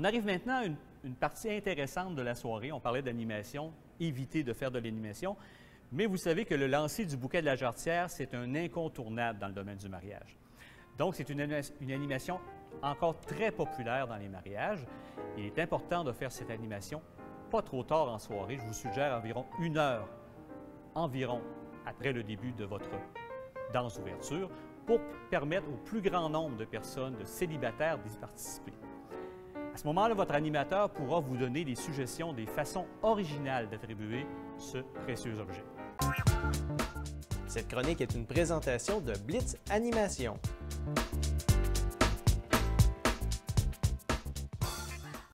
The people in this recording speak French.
On arrive maintenant à une, partie intéressante de la soirée. On parlait d'animation, éviter de faire de l'animation. Mais vous savez que le lancer du bouquet de la jarretière, c'est un incontournable dans le domaine du mariage. Donc, c'est une animation encore très populaire dans les mariages. Il est important de faire cette animation pas trop tard en soirée. Je vous suggère environ une heure environ après le début de votre danse d'ouverture pour permettre au plus grand nombre de personnes, de célibataires, d'y participer. Ce moment-là, votre animateur pourra vous donner des suggestions, des façons originales d'attribuer ce précieux objet. Cette chronique est une présentation de Blitz Animation.